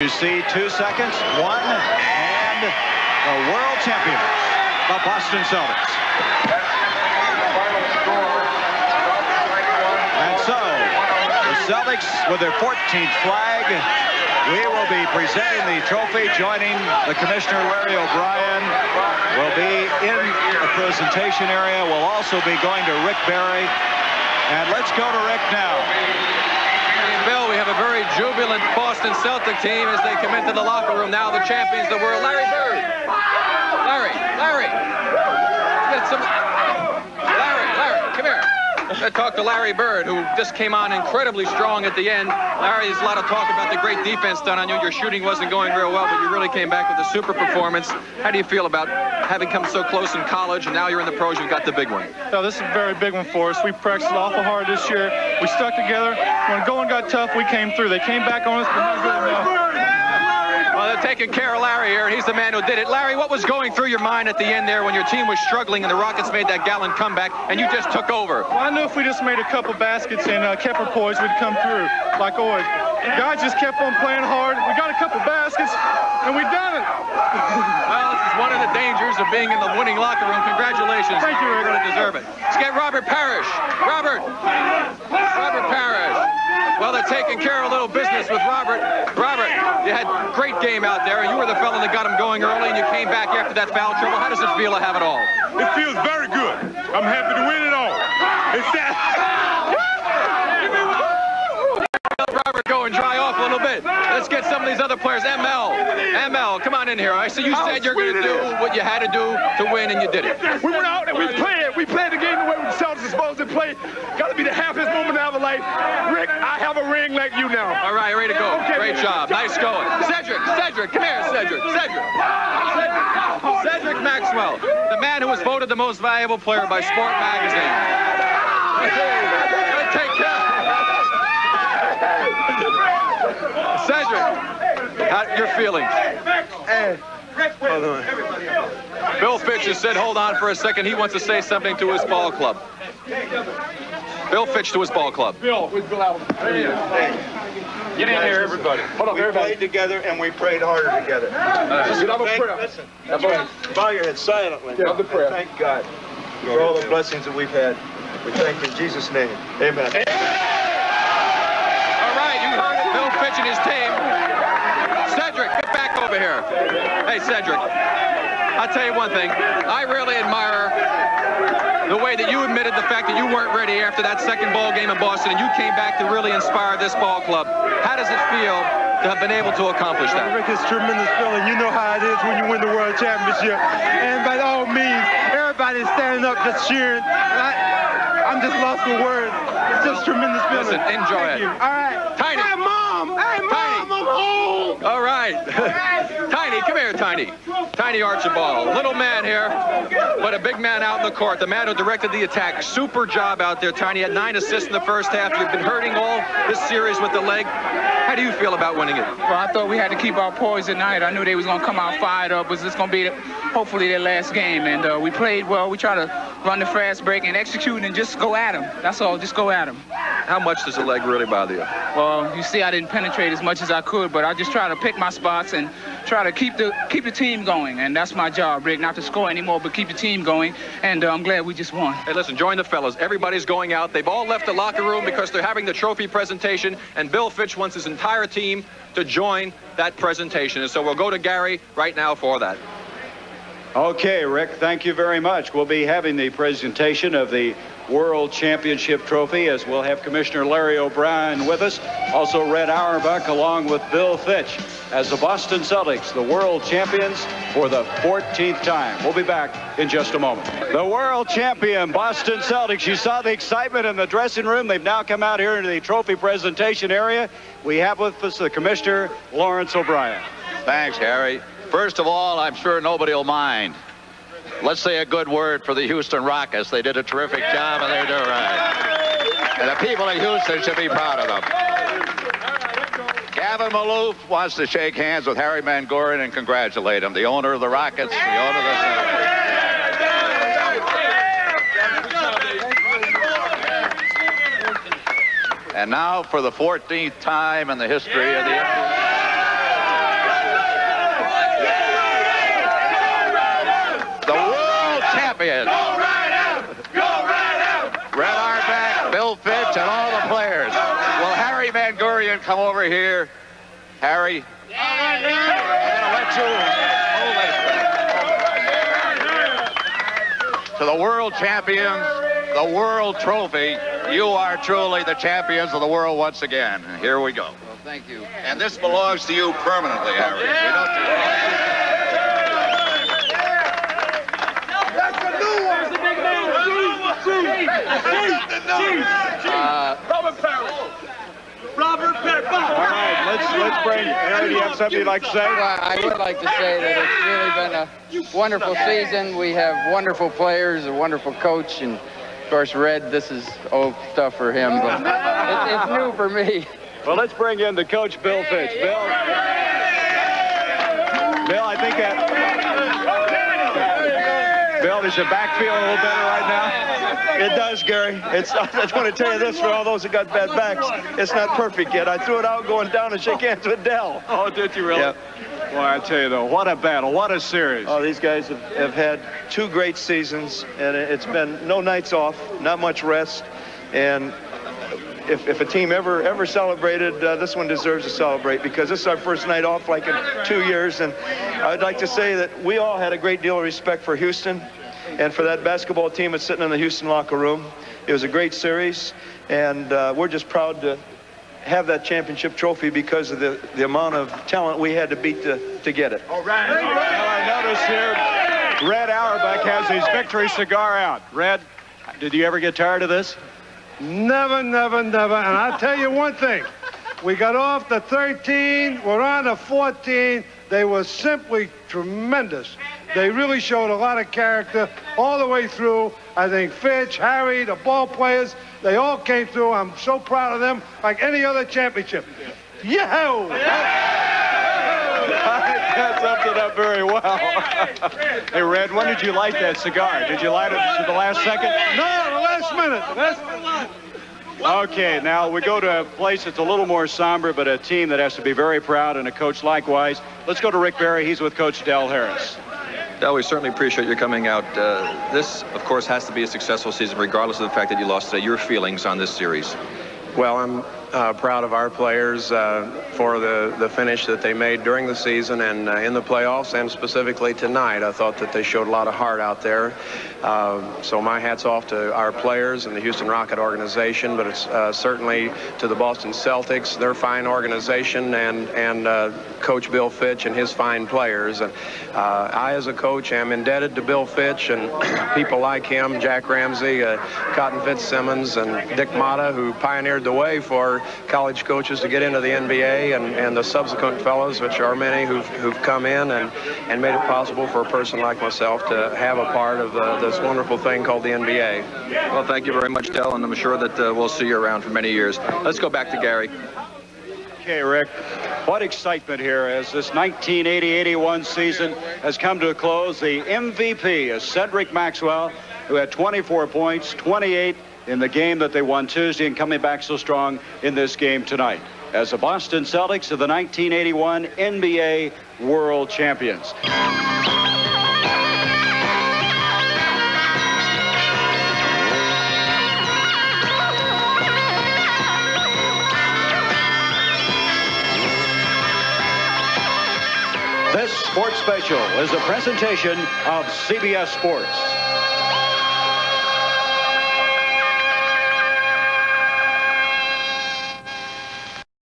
You see two seconds, one, and the world champions, the Boston Celtics. And so, the Celtics with their 14th flag, we will be presenting the trophy, joining the Commissioner Larry O'Brien. Will be in the presentation area. We'll also be going to Rick Barry. And let's go to Rick now. Bill, we have a very jubilant Boston Celtic team as they come into the locker room now, the champions of the world. Larry Bird. Larry, Larry. Get some... Larry, Larry, come here. I talked to Larry Bird, who just came on incredibly strong at the end. Larry, there's a lot of talk about the great defense done on you. Your shooting wasn't going real well, but you really came back with a super performance. How do you feel about having come so close in college, and now you're in the pros, you've got the big one? No, this is a very big one for us. We practiced awful hard this year. We stuck together. When going got tough, we came through. They came back on us, but not good enough. They're taking care of Larry here, and he's the man who did it. Larry, what was going through your mind at the end there when your team was struggling and the Rockets made that gallant comeback, and you just took over? Well, I knew if we just made a couple baskets and uh, kept our poise, we'd come through like always. Guys just kept on playing hard. We got a couple baskets, and we done it. well, this is one of the dangers of being in the winning locker room. Congratulations. Thank you, Rick. You're going to deserve it. Let's get Robert Parish. Robert. Robert Parish. Well, they're taking care of a little business with Robert. Robert, you had a great game out there. And you were the fellow that got him going early, and you came back after that foul trouble. How does it feel to have it all? It feels very good. I'm happy to win it all. It's that. Robert go and dry off a little bit. Let's get some of these other players. ML, ML, come on in here. I see you said you're going to do what you had to do to win, and you did it. We went out and we played. We played the game the way the Celtics are supposed to play. Got to be the happiest moment of our life. Rick, I have a ring like you now. All right, ready to go. Okay. Great job. Nice going. Cedric, Cedric, come here, Cedric. Cedric. Cedric, Cedric Maxwell, the man who was voted the most valuable player by Sport Magazine. Take care. Cedric, how your feelings? Bill Fitch has said, hold on for a second. He wants to say something to his ball club. Bill Fitch to his ball club. Bill, where's Bill Allen? Get in here, everybody. Hold on, We everybody. played together and we prayed harder together. Listen, I'm a Thank- prayer. Listen, That's right. bow your head silently. Yeah, the prayer. Thank God for all the blessings that we've had. We thank you in Jesus' name. Amen. All right, you heard it. Bill Fitch and his team. Cedric, get back over here. Hey, Cedric, I'll tell you one thing. I really admire the way that you admitted the fact that you weren't ready after that second ball game in Boston and you came back to really inspire this ball club. How does it feel? To have been able to accomplish that. Rick, it's a tremendous feeling. You know how it is when you win the world championship. And by all means, everybody's standing up just cheering. I, I'm just lost for words. It's just a tremendous feeling. Listen, enjoy Thank it. you. All right. Tiny. Hey, Mom! Hey, Mom! Tiny. I'm home! All right. Tiny, come here, Tiny. Tiny Archibald. Little man here, but a big man out in the court. The man who directed the attack. Super job out there, Tiny. Had nine assists in the first half. You've been hurting all this series with the leg. How do you feel about winning it? Well, I thought we had to keep our poise tonight. I knew they was gonna come out fired up. Was this gonna be, the, hopefully, their last game? And uh, we played well. We try to run the fast break and execute and just go at them. That's all. Just go at them. How much does the leg really bother you? Well, you see, I didn't penetrate as much as I could, but I just try to pick my spots and try to keep the keep the team going. And that's my job, Rick. Not to score anymore, but keep the team going. And uh, I'm glad we just won. Hey, listen, join the fellas. Everybody's going out. They've all left the locker room because they're having the trophy presentation, and Bill Fitch wants his entire team to join that presentation. And so we'll go to Gary right now for that. Okay, Rick, thank you very much. We'll be having the presentation of the World Championship Trophy as we'll have Commissioner Larry O'Brien with us. Also, Red Auerbach along with Bill Fitch as the Boston Celtics, the world champions for the 14th time. We'll be back in just a moment. The world champion Boston Celtics. You saw the excitement in the dressing room. They've now come out here into the trophy presentation area. We have with us the Commissioner, Lawrence O'Brien. Thanks, Harry. First of all, I'm sure nobody will mind. Let's say a good word for the Houston Rockets. They did a terrific job, and they're doing right. And the people of Houston should be proud of them. Gavin Maloof wants to shake hands with Harry Mangurian and congratulate him, the owner of the Rockets, the owner of the Celtics. And now, for the 14th time in the history of the NBA. Gentlemen come over here? Harry? I'm going to let you... To the world champions, the world trophy, you are truly the champions of the world once again. Here we go. Well, thank you. And this belongs to you permanently, Harry. We don't- All right, let's let's bring. Harry, do you have something you'd like to say? Well, I would like to say that it's really been a wonderful season. We have wonderful players, a wonderful coach, and of course, Red, this is old stuff for him, but it's, it's new for me. Well, let's bring in the coach, Bill Fitch. Bill. Bill, I think that. Does your back feel a little better right now? It does, Gary. It's, I just want to tell you this for all those that got bad backs. It's not perfect yet. I threw it out going down and shake hands with Del. Oh, did you really? Yep. Well, I tell you though, what a battle, what a series. Oh, these guys have, have had two great seasons, and it- it's been no nights off, not much rest, and if, if a team ever ever celebrated, uh, this one deserves to celebrate because this is our first night off like in two years, and I'd like to say that we all had a great deal of respect for Houston and for that basketball team that's sitting in the Houston locker room. It was a great series, and uh, we're just proud to have that championship trophy because of the, the amount of talent we had to beat to, to get it. Well, I notice here, Red Auerbach has his victory cigar out. Red, did you ever get tired of this? Never, never, never. And I'll tell you one thing. We got off the 13, we're on the 14. They were simply tremendous. They really showed a lot of character all the way through. I think Fitch, Harry, the ball players, they all came through. I'm so proud of them, like any other championship. Yahoo! that sums it up very well. hey, Red, when did you light that cigar? Did you light it to the last second? No, the last minute. Last Okay, now we go to a place that's a little more somber, but a team that has to be very proud and a coach likewise. Let's go to Rick Barry. He's with Coach Del Harris. Del, we certainly appreciate your coming out. Uh, this, of course, has to be a successful season, regardless of the fact that you lost today. Your feelings on this series? Well, I'm uh, proud of our players uh, for the, the finish that they made during the season and uh, in the playoffs, and specifically tonight. I thought that they showed a lot of heart out there. Uh, so my hat's off to our players and the Houston Rocket organization, but it's uh, certainly to the Boston Celtics, their fine organization, and and uh, Coach Bill Fitch and his fine players. And I, as a coach, am indebted to Bill Fitch and people like him, Jack Ramsay, Cotton Fitzsimmons, and Dick Motta, who pioneered the way for college coaches to get into the NBA, and, and the subsequent fellows, which are many, who've, who've come in and, and made it possible for a person like myself to have a part of uh, this wonderful thing called the NBA. Well, thank you very much, Del, and I'm sure that uh, we'll see you around for many years. Let's go back to Gary. Okay, Rick, what excitement here as this 1980-81 season has come to a close. The MVP is Cedric Maxwell, who had 24 points, 28 in the game that they won Tuesday and coming back so strong in this game tonight as the Boston Celtics are the 1981 NBA World Champions. This sports special is a presentation of CBS Sports.